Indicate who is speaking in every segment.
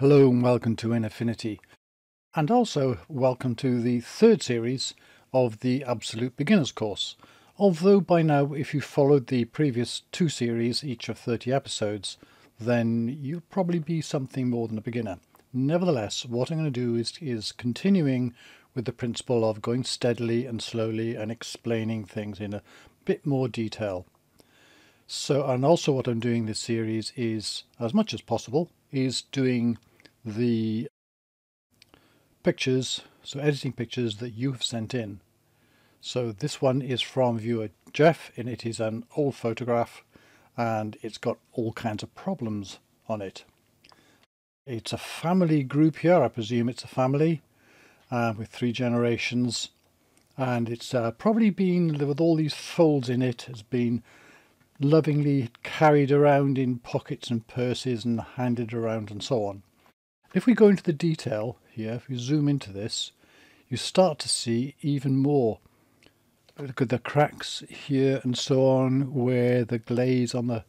Speaker 1: Hello and welcome to InAffinity and also welcome to the third series of the Absolute Beginners course. Although by now if you followed the previous two series, each of 30 episodes, then you'll probably be something more than a beginner. Nevertheless, what I'm going to do is, is continuing with the principle of going steadily and slowly and explaining things in a bit more detail. So, and also what I'm doing this series is, as much as possible, is doing the pictures, so editing pictures that you have sent in. So this one is from viewer Jeff and it is an old photograph and it's got all kinds of problems on it. It's a family group here, I presume it's a family uh, with three generations and it's uh, probably been, with all these folds in it, has been lovingly carried around in pockets and purses and handed around and so on. If we go into the detail here, if we zoom into this, you start to see even more. Look at the cracks here and so on, where the glaze on the,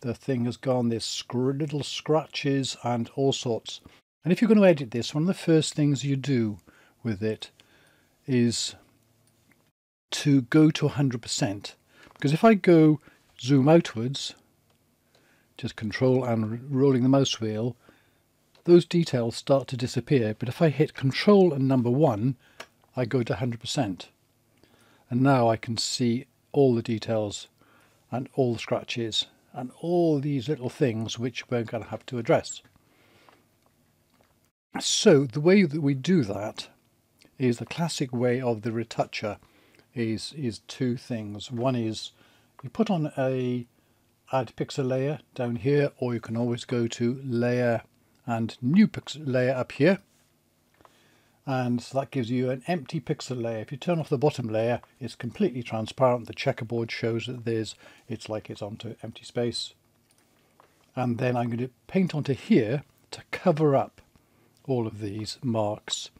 Speaker 1: the thing has gone. There's little scratches and all sorts. And if you're going to edit this, one of the first things you do with it is to go to 100%. Because if I go zoom outwards, just control and rolling the mouse wheel, those details start to disappear. But if I hit Control and number one, I go to 100%. And now I can see all the details and all the scratches and all these little things which we're going to have to address. So the way that we do that is the classic way of the retoucher is, is two things. One is you put on a add pixel layer down here or you can always go to layer and new pixel layer up here and so that gives you an empty pixel layer. If you turn off the bottom layer it's completely transparent. The checkerboard shows that there's it's like it's onto empty space and then I'm going to paint onto here to cover up all of these marks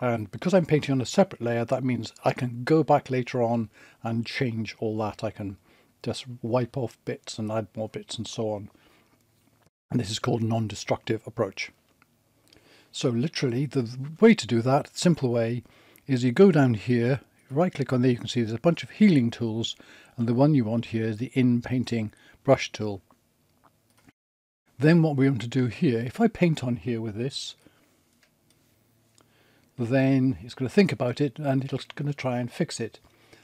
Speaker 1: and because I'm painting on a separate layer that means I can go back later on and change all that. I can just wipe off bits and add more bits and so on. And this is called non-destructive approach. So literally the way to do that, simple way, is you go down here, right click on there, you can see there's a bunch of healing tools and the one you want here is the in painting brush tool. Then what we want to do here, if I paint on here with this, then it's going to think about it and it's going to try and fix it.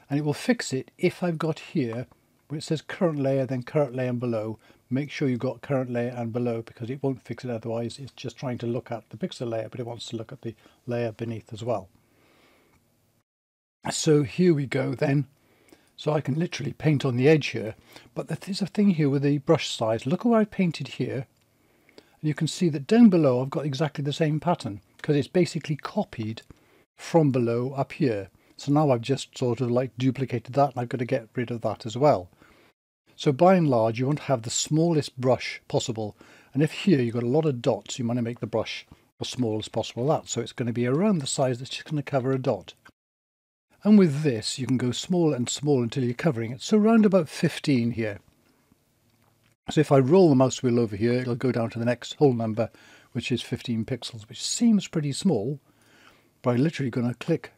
Speaker 1: And it will fix it if I've got here it says current layer, then current layer and below, make sure you've got current layer and below because it won't fix it otherwise. It's just trying to look at the pixel layer, but it wants to look at the layer beneath as well. So here we go then. So I can literally paint on the edge here, but there's a thing here with the brush size. Look where I painted here. And you can see that down below I've got exactly the same pattern because it's basically copied from below up here. So now I've just sort of like duplicated that and I've got to get rid of that as well. So by and large, you want to have the smallest brush possible. And if here you've got a lot of dots, you want to make the brush as small as possible that. So it's going to be around the size that's just going to cover a dot. And with this, you can go small and small until you're covering it. So around about 15 here. So if I roll the mouse wheel over here, it'll go down to the next whole number, which is 15 pixels, which seems pretty small. But I'm literally going to click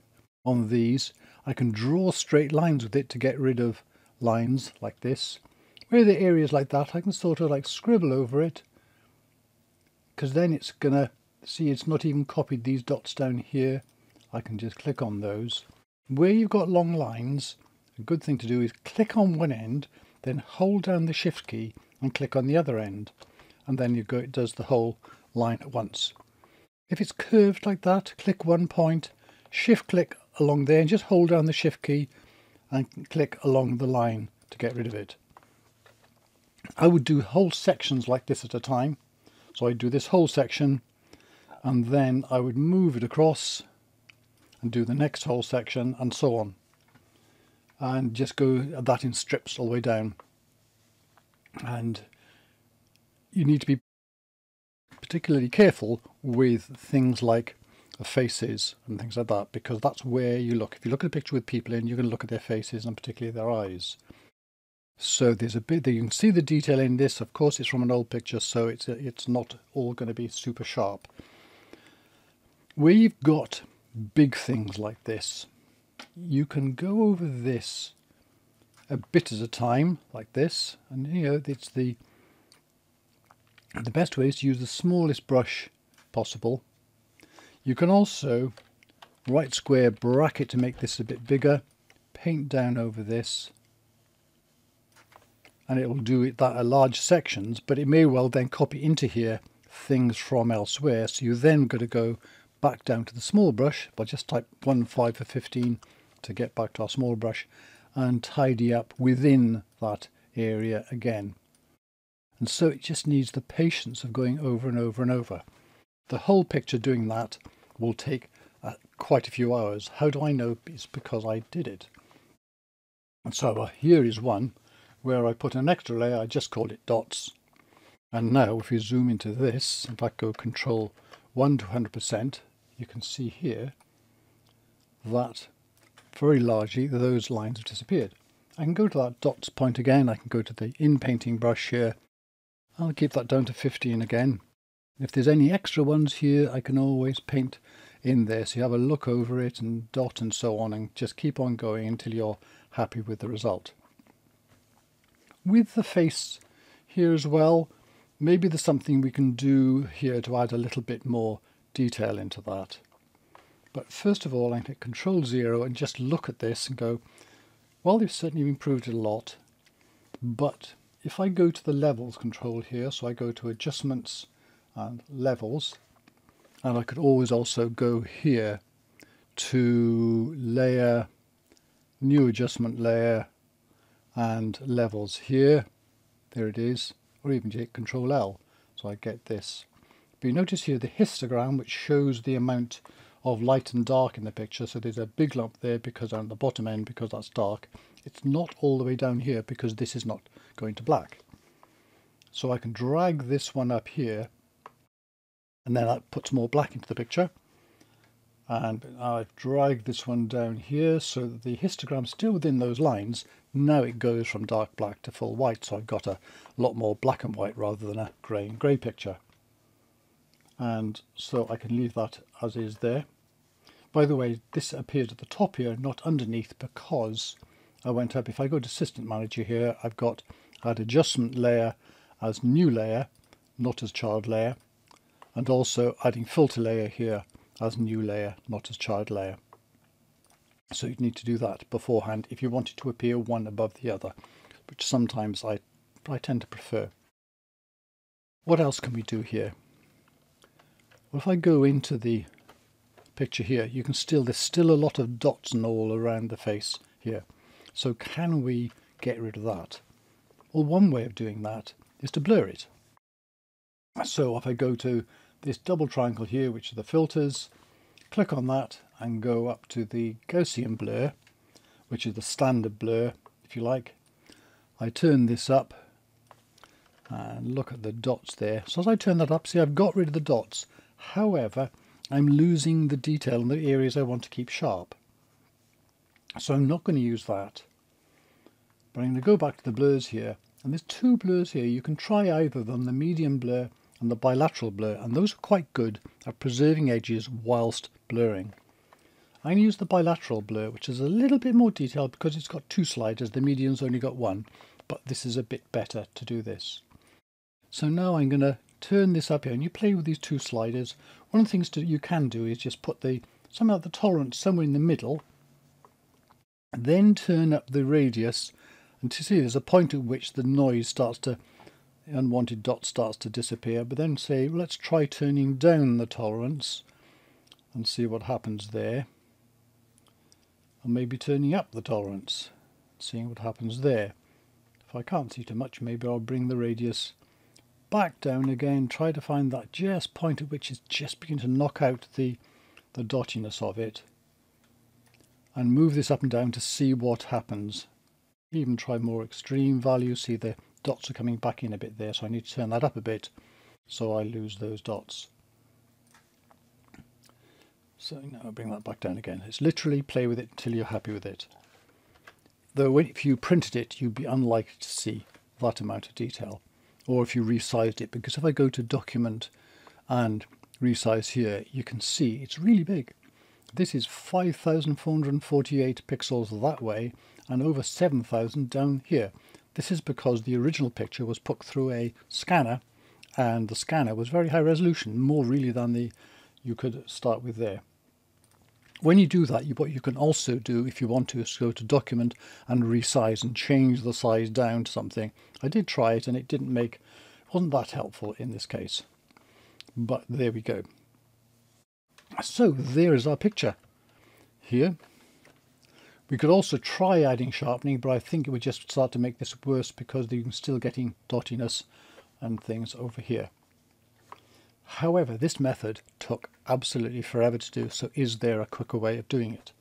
Speaker 1: on these. I can draw straight lines with it to get rid of lines like this. Where the areas like that, I can sort of like scribble over it because then it's to see it's not even copied these dots down here. I can just click on those. Where you've got long lines, a good thing to do is click on one end, then hold down the shift key and click on the other end. And then you go, it does the whole line at once. If it's curved like that, click one point, shift click along there and just hold down the shift key and click along the line to get rid of it. I would do whole sections like this at a time. So I'd do this whole section and then I would move it across and do the next whole section and so on. And just go that in strips all the way down. And you need to be particularly careful with things like faces and things like that because that's where you look. If you look at a picture with people in, you're going to look at their faces and particularly their eyes. So there's a bit that you can see the detail in this. Of course, it's from an old picture, so it's uh, it's not all going to be super sharp. We've got big things like this. You can go over this a bit at a time, like this, and you know it's the the best way is to use the smallest brush possible. You can also right square bracket to make this a bit bigger, paint down over this, and it will do it that at large sections, but it may well then copy into here things from elsewhere. So you then got to go back down to the small brush, but just type 1 5 for 15 to get back to our small brush and tidy up within that area again. And so it just needs the patience of going over and over and over. The whole picture doing that will take uh, quite a few hours. How do I know? It's because I did it. And so uh, here is one where I put an extra layer, I just called it dots. And now if you zoom into this, in fact go control 1 to 100%, you can see here that very largely those lines have disappeared. I can go to that dots point again, I can go to the in painting brush here I'll keep that down to 15 again. If there's any extra ones here, I can always paint in there. So you have a look over it and dot and so on and just keep on going until you're happy with the result. With the face here as well, maybe there's something we can do here to add a little bit more detail into that. But first of all, I hit Control Zero and just look at this and go, well, they've certainly improved it a lot, but if I go to the levels control here, so I go to adjustments and levels, and I could always also go here to layer, new adjustment layer, and levels here. There it is, or even hit Control L, so I get this. But you notice here the histogram, which shows the amount of light and dark in the picture. So there's a big lump there because on the bottom end because that's dark. It's not all the way down here because this is not going to black. So I can drag this one up here and then that puts more black into the picture. And I've dragged this one down here so that the histogram's still within those lines. Now it goes from dark black to full white, so I've got a lot more black and white rather than a grey and grey picture. And so I can leave that as is there. By the way, this appears at the top here, not underneath, because I went up. If I go to Assistant Manager here, I've got add adjustment layer as new layer, not as child layer, and also adding filter layer here as new layer, not as child layer. So you'd need to do that beforehand if you want it to appear one above the other, which sometimes I, I tend to prefer. What else can we do here? Well, if I go into the picture here, you can still, there's still a lot of dots and all around the face here. So can we get rid of that? Well, one way of doing that is to blur it. So if I go to this double triangle here, which are the filters, click on that and go up to the Gaussian blur, which is the standard blur, if you like. I turn this up and look at the dots there. So as I turn that up, see I've got rid of the dots. However, I'm losing the detail in the areas I want to keep sharp. So I'm not going to use that. But I'm going to go back to the blurs here. And there's two blurs here. You can try either of them, the median blur and the bilateral blur. And those are quite good at preserving edges whilst blurring. I'm going to use the bilateral blur, which is a little bit more detailed because it's got two sliders. The median's only got one. But this is a bit better to do this. So now I'm going to turn this up here and you play with these two sliders. One of the things to, you can do is just put the somehow the tolerance somewhere in the middle then turn up the radius and to see there's a point at which the noise starts to unwanted dot starts to disappear but then say let's try turning down the tolerance and see what happens there and maybe turning up the tolerance seeing what happens there if I can't see too much maybe I'll bring the radius back down again, try to find that just point at which it's just beginning to knock out the, the dottiness of it. And move this up and down to see what happens. Even try more extreme values, see the dots are coming back in a bit there, so I need to turn that up a bit so I lose those dots. So now I'll bring that back down again. It's literally play with it until you're happy with it. though if you printed it, you'd be unlikely to see that amount of detail. Or if you resized it, because if I go to document and resize here, you can see it's really big. This is 5,448 pixels that way and over 7,000 down here. This is because the original picture was put through a scanner and the scanner was very high resolution, more really than the you could start with there. When you do that, you, what you can also do, if you want to, is go to Document and resize and change the size down to something. I did try it and it didn't make, wasn't that helpful in this case. But there we go. So there is our picture here. We could also try adding sharpening, but I think it would just start to make this worse because you're still getting dottiness and things over here. However, this method took absolutely forever to do, so is there a quicker way of doing it?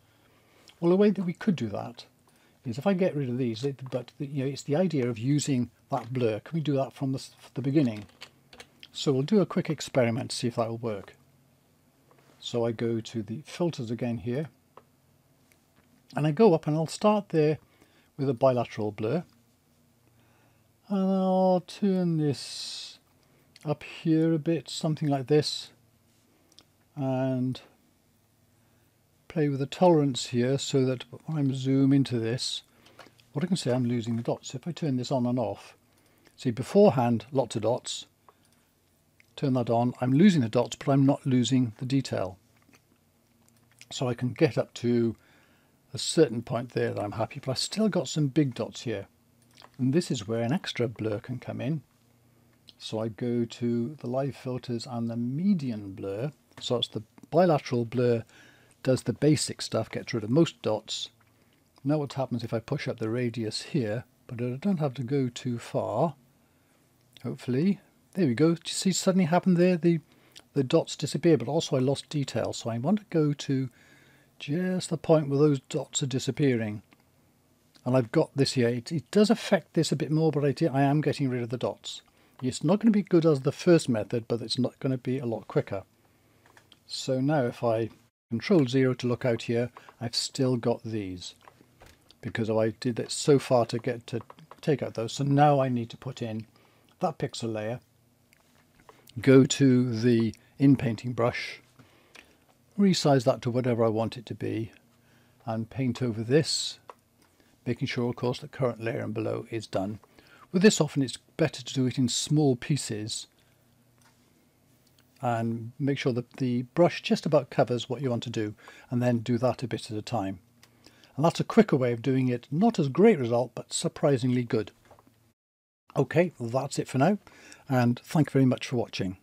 Speaker 1: Well, a way that we could do that is if I get rid of these, it, but the, you know, it's the idea of using that blur. Can we do that from the, the beginning? So we'll do a quick experiment to see if that will work. So I go to the filters again here, and I go up and I'll start there with a bilateral blur. And I'll turn this up here a bit, something like this, and play with the tolerance here so that when I zoom into this, what I can say I'm losing the dots. so If I turn this on and off, see beforehand lots of dots, turn that on, I'm losing the dots but I'm not losing the detail. So I can get up to a certain point there that I'm happy, but I've still got some big dots here. And this is where an extra blur can come in. So I go to the live filters and the median blur. So it's the bilateral blur does the basic stuff, gets rid of most dots. Now what happens if I push up the radius here, but I don't have to go too far. Hopefully. There we go. Do you see suddenly happened there? The, the dots disappear, but also I lost detail. So I want to go to just the point where those dots are disappearing. And I've got this here. It, it does affect this a bit more, but I, I am getting rid of the dots. It's not going to be good as the first method, but it's not going to be a lot quicker. So now if I control zero to look out here, I've still got these because I did it so far to get to take out those. So now I need to put in that pixel layer, go to the in-painting brush, resize that to whatever I want it to be, and paint over this, making sure, of course, the current layer and below is done. With this often it's better to do it in small pieces and make sure that the brush just about covers what you want to do and then do that a bit at a time. And that's a quicker way of doing it, not as great result but surprisingly good. Okay, well that's it for now and thank you very much for watching.